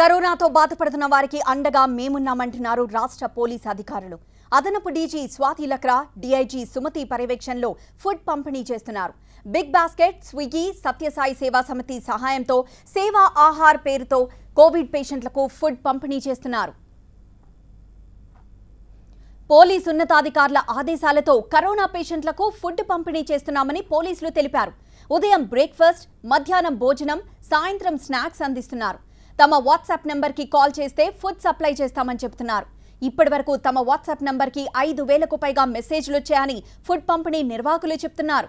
కరోనాతో బాధపడుతున్న వారికి అండగా మేమున్నామంటున్నారు రాష్ట్ర పోలీస్ అధికారులు. అదనపు డీజీ స్వాతి లక్రా డీఐజీ సుమతి పర్యవేక్షణలో ఫుడ్ పంపిణీ చేస్తున్నారు. బిగ్ బాస్కెట్ స్విగ్గీ సత్యసాయి సేవా సమితి సహాయంతో సేవా ఆహార్ పేరుతో కోవిడ్ పేషెంట్లకు ఫుడ్ పంపిణీ చేస్తున్నారు. పోలీస్ ఉన్నతాధికారుల ఆదేశాలతో కరోనా పేషెంట్లకు ఫుడ్ పంపిణీ చేస్తున్నామని పోలీసులు తెలిపారు. ఉదయం బ్రేక్ఫాస్ట్ మధ్యాహ్నం భోజనం సాయంత్రం స్నాక్స్ అందిస్తున్నారు. తమ వాట్సాప్ నెంబర్కి కాల్ చేస్తే ఫుడ్ సప్లై చేస్తామని చెబుతున్నారు. ఇప్పటి వరకు తమ వాట్సాప్ నంబర్కి ఐదు వేలకు పైగా మెసేజ్లు వచ్చాయని ఫుడ్ పంపిణీ నిర్వాహకులు చెప్తున్నారు.